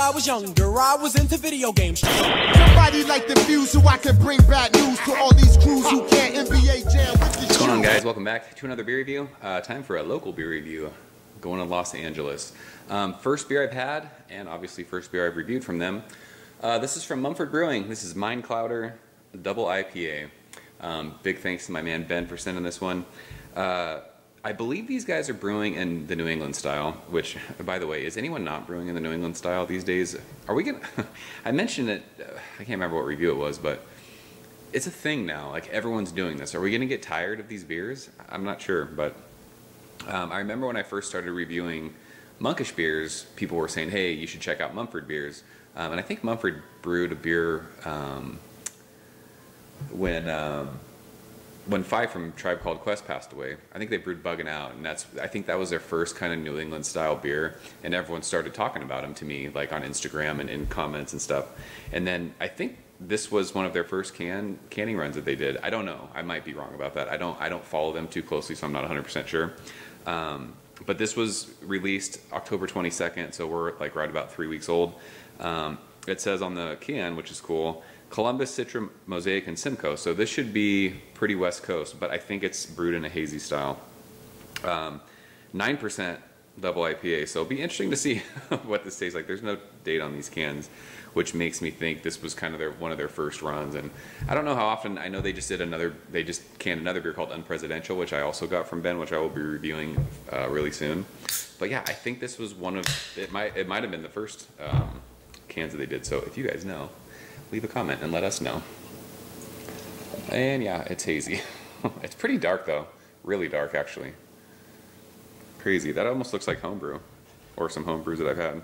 I was younger, I was into video games. Somebody like the fuse so I can bring bad news to all these crews who can't NBA jam with the What's going on, guys? Welcome back to another beer review. Uh, time for a local beer review. Going to Los Angeles. Um, first beer I've had, and obviously first beer I've reviewed from them. Uh, this is from Mumford Brewing. This is Mind Clouder Double IPA. Um, big thanks to my man Ben for sending this one. Uh, I believe these guys are brewing in the New England style, which, by the way, is anyone not brewing in the New England style these days? Are we gonna? I mentioned it. Uh, I can't remember what review it was, but it's a thing now. Like everyone's doing this. Are we gonna get tired of these beers? I'm not sure, but um, I remember when I first started reviewing monkish beers, people were saying, "Hey, you should check out Mumford beers," um, and I think Mumford brewed a beer um, when um, when Phife from Tribe Called Quest passed away, I think they brewed Buggin' Out, and that's I think that was their first kind of New England style beer, and everyone started talking about them to me like on Instagram and in comments and stuff. And then I think this was one of their first can canning runs that they did. I don't know. I might be wrong about that. I don't I don't follow them too closely, so I'm not 100% sure. Um, but this was released October 22nd, so we're like right about three weeks old. Um, it says on the can, which is cool, Columbus, Citra, Mosaic, and Simcoe. So this should be pretty West Coast, but I think it's brewed in a hazy style. Um, 9% double IPA, so it'll be interesting to see what this tastes like. There's no date on these cans, which makes me think this was kind of their one of their first runs. And I don't know how often. I know they just did another. They just canned another beer called Unpresidential, which I also got from Ben, which I will be reviewing uh, really soon. But yeah, I think this was one of it. Might it might have been the first um, cans that they did. So if you guys know, leave a comment and let us know. And yeah, it's hazy. it's pretty dark though. Really dark actually. Crazy. That almost looks like homebrew. Or some homebrews that I've had.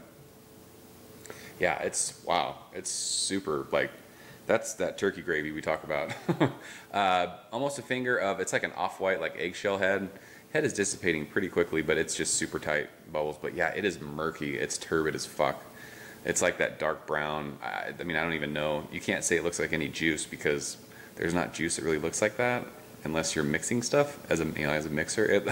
Yeah, it's, wow. It's super, like, that's that turkey gravy we talk about. uh, almost a finger of, it's like an off-white, like eggshell head. Head is dissipating pretty quickly, but it's just super tight bubbles. But yeah, it is murky. It's turbid as fuck. It's like that dark brown. I, I mean, I don't even know. You can't say it looks like any juice because there's not juice that really looks like that unless you're mixing stuff as a you know as a mixer. It,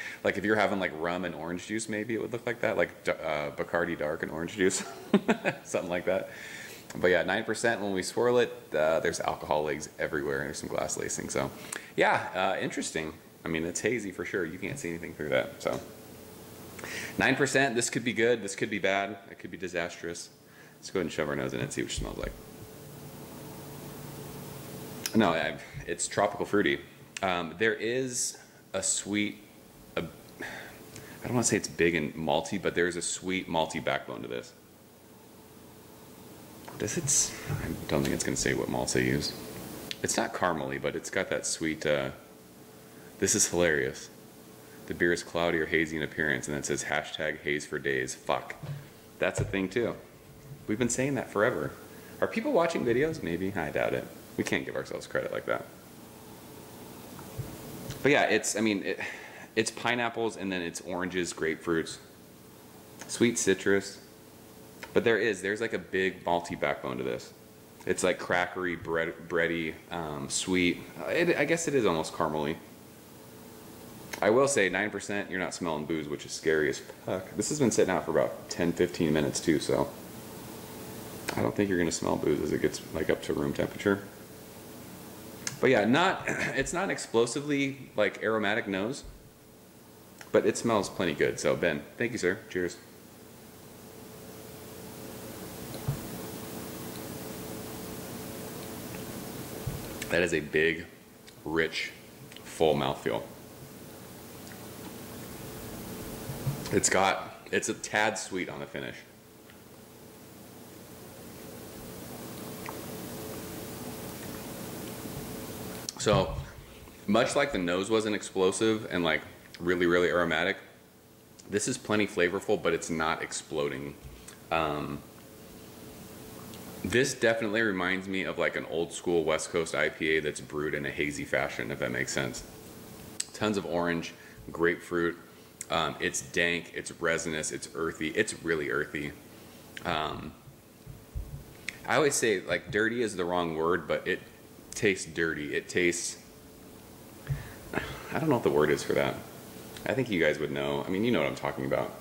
like if you're having like rum and orange juice, maybe it would look like that, like uh, Bacardi Dark and orange juice, something like that. But yeah, nine percent when we swirl it, uh, there's alcohol legs everywhere and there's some glass lacing. So yeah, uh, interesting. I mean, it's hazy for sure. You can't see anything through that. So nine percent. This could be good. This could be bad. It could be disastrous. Let's go ahead and shove our nose in it and see what it smells like. No, I've, it's tropical fruity. Um, there is a sweet, I don't want to say it's big and malty, but there's a sweet malty backbone to this. Does it? I don't think it's going to say what malts they use. It's not caramely, but it's got that sweet. Uh, this is hilarious. The beer is cloudy or hazy in appearance, and then it says hashtag haze for days. Fuck. That's a thing too. We've been saying that forever. Are people watching videos? Maybe. I doubt it. We can't give ourselves credit like that. But yeah, it's, I mean, it, it's pineapples and then it's oranges, grapefruits, sweet citrus. But there is, there's like a big malty backbone to this. It's like crackery, bread, bready, um, sweet. It, I guess it is almost caramely. I will say 9%, you're not smelling booze, which is scary as fuck. This has been sitting out for about 10, 15 minutes too, so I don't think you're gonna smell booze as it gets like up to room temperature. But yeah, not it's not an explosively like aromatic nose, but it smells plenty good. So Ben, thank you, sir. Cheers. That is a big, rich, full mouthfeel. It's got, it's a tad sweet on the finish. So, much like the nose wasn't explosive and like really, really aromatic, this is plenty flavorful, but it's not exploding. Um, this definitely reminds me of like an old school West Coast IPA that's brewed in a hazy fashion, if that makes sense. Tons of orange, grapefruit. Um, it's dank, it's resinous, it's earthy. It's really earthy. Um, I always say like dirty is the wrong word, but it tastes dirty. It tastes. I don't know what the word is for that. I think you guys would know. I mean, you know what I'm talking about.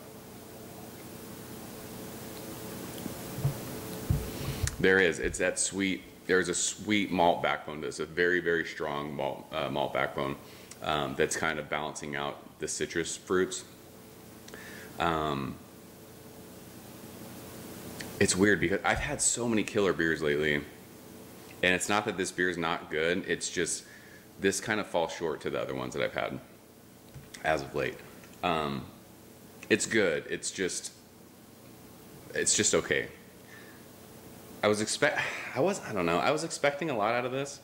There is. It's that sweet. There's a sweet malt backbone. There's a very, very strong malt, uh, malt backbone um, that's kind of balancing out the citrus fruits. Um, it's weird because I've had so many killer beers lately, and it's not that this beer is not good. It's just this kind of falls short to the other ones that I've had as of late. Um, it's good. It's just, it's just okay. I was expect, I was, I don't know. I was expecting a lot out of this.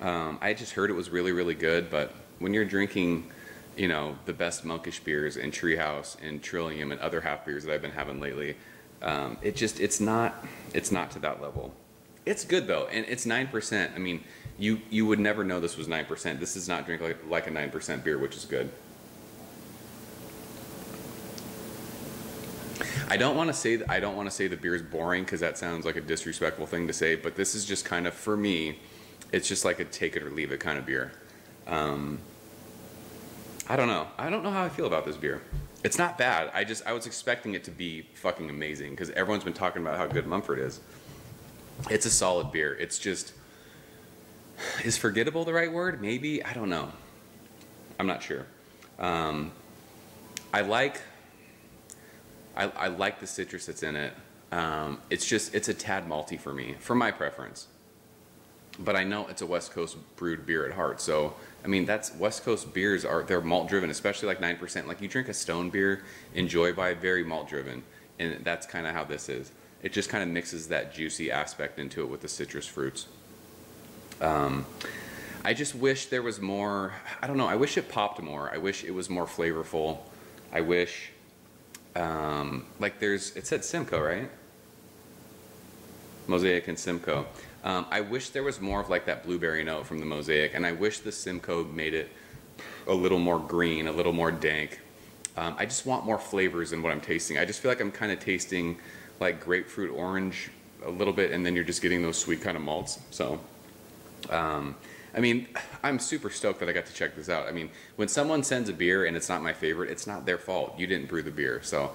Um, I just heard it was really, really good. But when you're drinking, you know, the best monkish beers and Treehouse and Trillium and other half beers that I've been having lately, um, it just, it's not, it's not to that level. It's good though, and it's nine percent. I mean, you you would never know this was nine percent. This is not drink like like a nine percent beer, which is good. I don't want to say that I don't want to say the beer is boring because that sounds like a disrespectful thing to say, but this is just kind of for me, it's just like a take it or leave it kind of beer. Um, I don't know. I don't know how I feel about this beer. It's not bad. I just I was expecting it to be fucking amazing because everyone's been talking about how good Mumford is. It's a solid beer. It's just is forgettable the right word? Maybe I don't know. I'm not sure. Um, I like I, I, like the citrus that's in it. Um, it's just it's a tad malty for me, for my preference. But I know it's a West Coast brewed beer at heart. So I mean that's West Coast beers are they're malt driven, especially like nine percent. Like you drink a Stone beer, enjoy by very malt driven, and that's kind of how this is. It just kind of mixes that juicy aspect into it with the citrus fruits. Um, I just wish there was more. I don't know. I wish it popped more. I wish it was more flavorful. I wish um, like there's it said Simcoe right Mosaic and Simcoe um, I wish there was more of like that blueberry note from the Mosaic and I wish the Simcoe made it a little more green a little more dank um, I just want more flavors in what I'm tasting I just feel like I'm kind of tasting like grapefruit orange a little bit and then you're just getting those sweet kind of malts so um, I mean, I'm super stoked that I got to check this out. I mean, when someone sends a beer and it's not my favorite, it's not their fault. You didn't brew the beer. So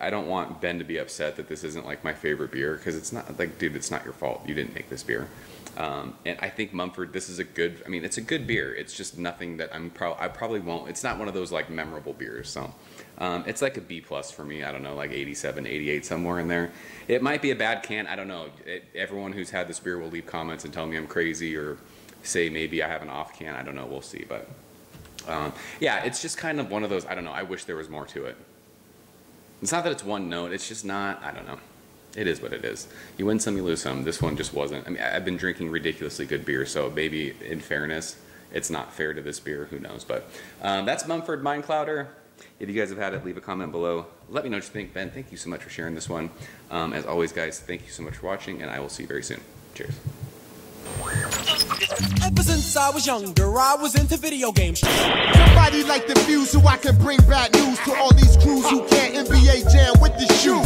I, don't want Ben to be upset that this isn't like my favorite beer because it's not like, dude, it's not your fault. You didn't make this beer. Um, and I think Mumford, this is a good, I mean, it's a good beer. It's just nothing that I'm probably, I probably won't, it's not one of those like memorable beers. So um, it's like a B plus for me. I don't know, like 87, 88, somewhere in there. It might be a bad can. I don't know. It, everyone who's had this beer will leave comments and tell me I'm crazy or say maybe I have an off can. I don't know. We'll see. But um, yeah, it's just kind of one of those. I don't know. I wish there was more to it. It's not that it's one note. It's just not. I don't know. It is what it is. You win some, you lose some. This one just wasn't. I mean, I've been drinking ridiculously good beer, so maybe in fairness, it's not fair to this beer. Who knows? But um, that's Mumford Mind Clouder. If you guys have had it, leave a comment below. Let me know what you think. Ben, thank you so much for sharing this one. Um, as always, guys, thank you so much for watching, and I will see you very soon. Cheers. Ever since I was younger, I was into video games. Somebody like the fuse so I can bring bad news to all these crews who can't NBA jam with the shoe.